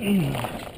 Mm.